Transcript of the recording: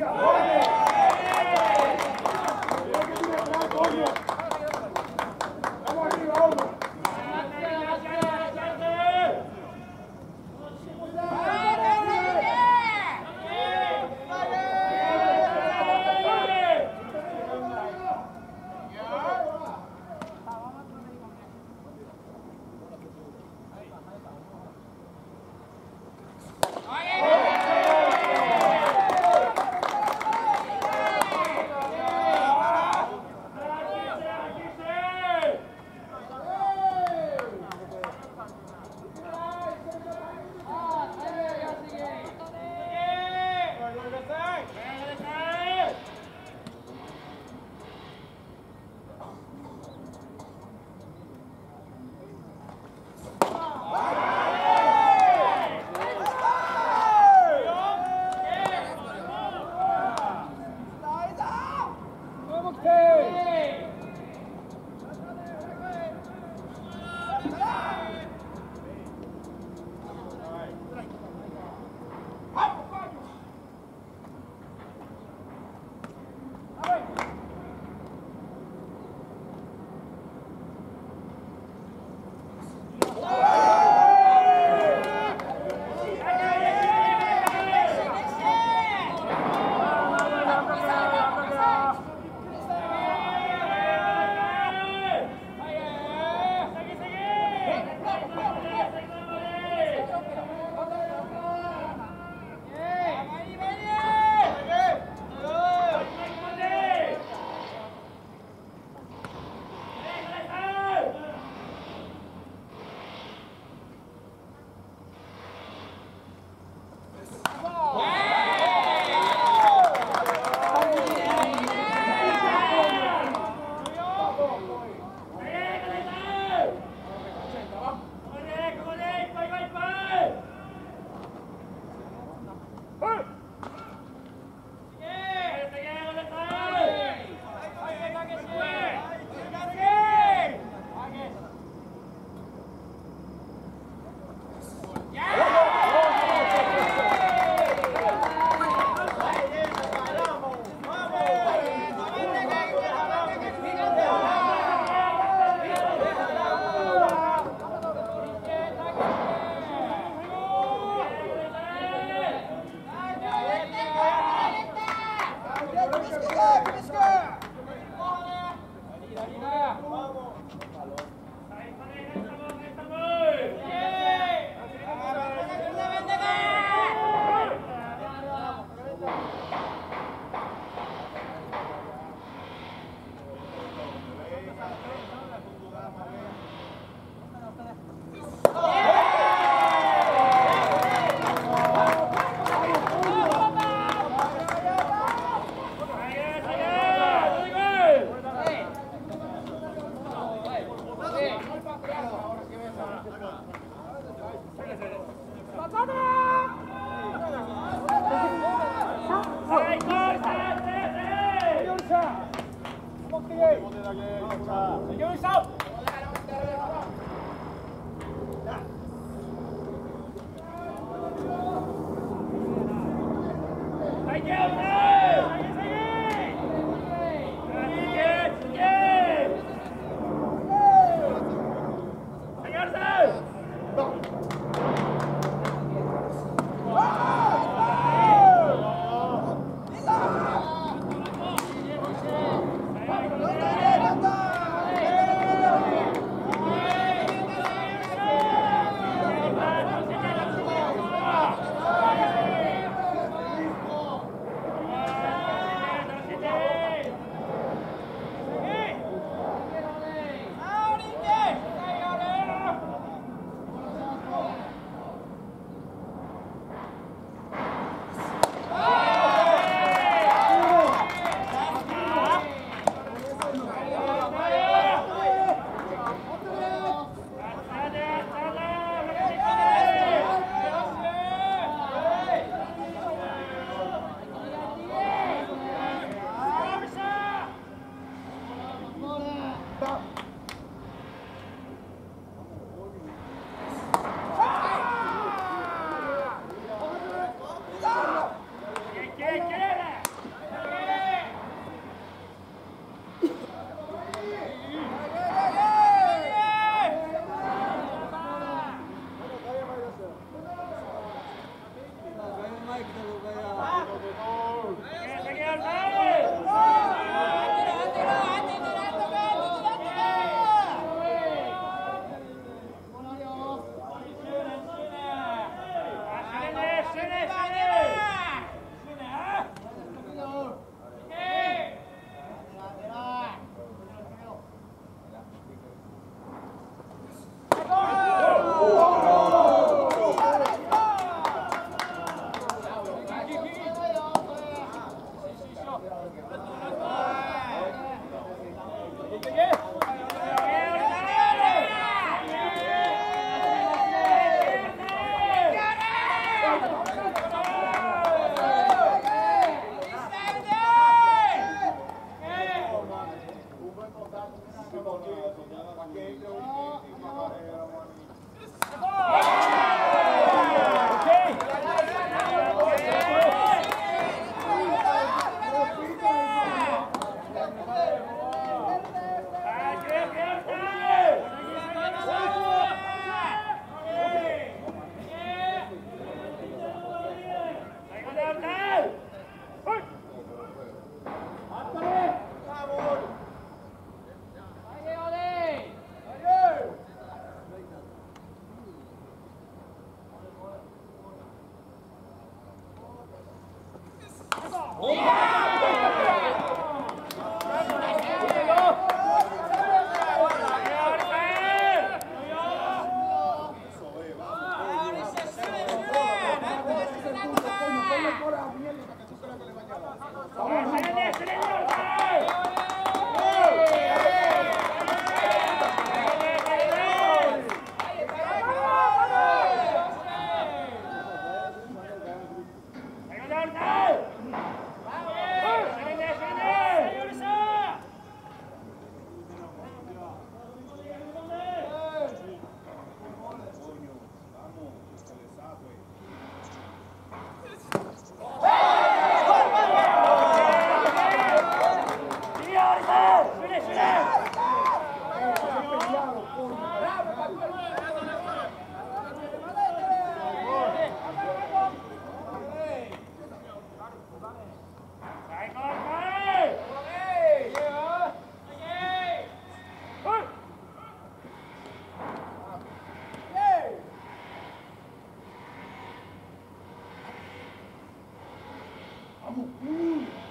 Lord. い America! Mm.